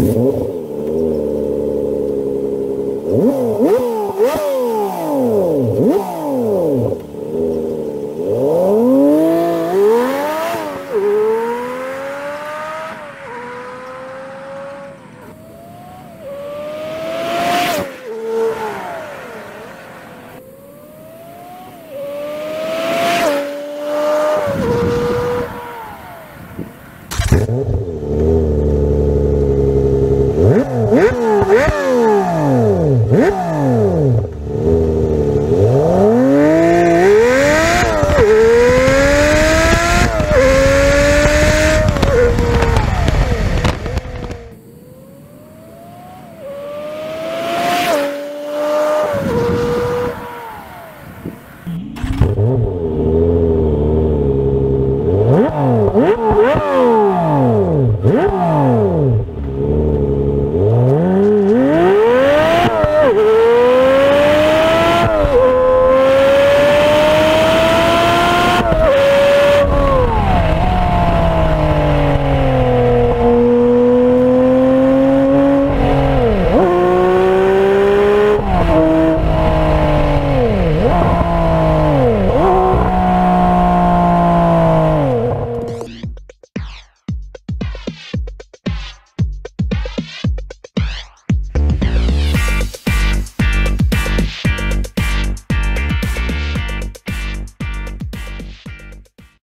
Oh. Oh.